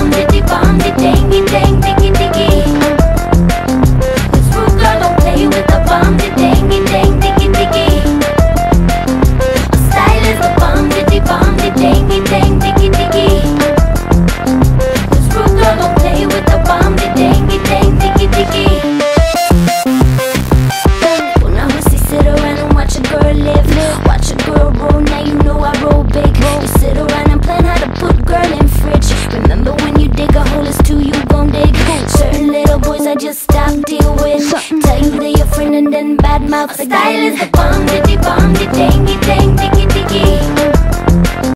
Come with the bomb. I just stop, dealing. with Tell you that you're friend and then bad mouth Style is a bomb, bitty bomb